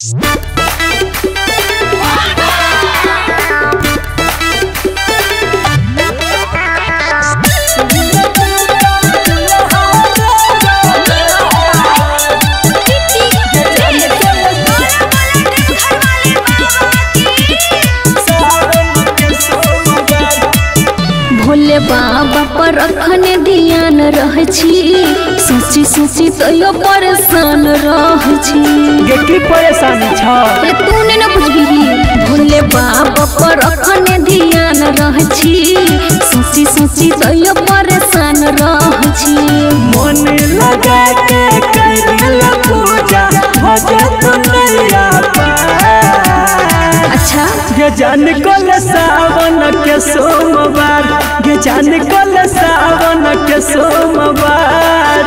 Snap! बाबा पर अखने ध्यान रह छी। सोची सोची तो यो परेशान रह छी। गे की परेशानी छ। ये तूने न बुझबी भोले बाबा पर अखने ध्यान रह छी। सोची सोची तो यो परेशान रह छी। मन लगा के करिल पूजा भजत नैया अच्छा। गे जान कल सावन के सोमवार जान कल सावन के सोमवार।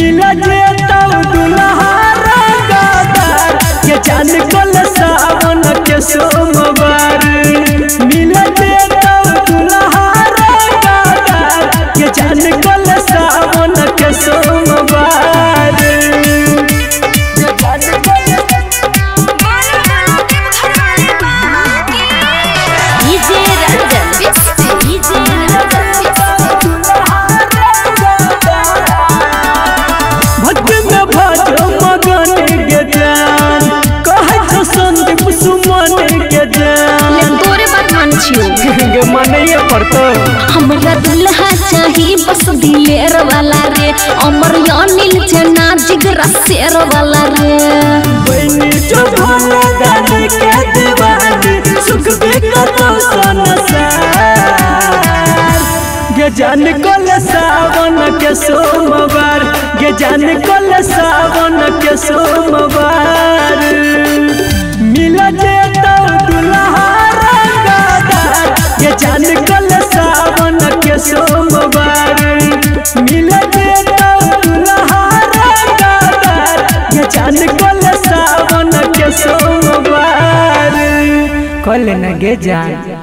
Mila गे पड़तो। हमरा दुल्हा चाही बस दिलेर वाला रे। अमर अनिल जना जिगरा शेर वाला रे। बनी जो भोला दान के दीवानी सुख बेकतो संसार गे जान कल सावन के सोमवार गे जान कल सावन के सोमवार। सावन नगे गे जान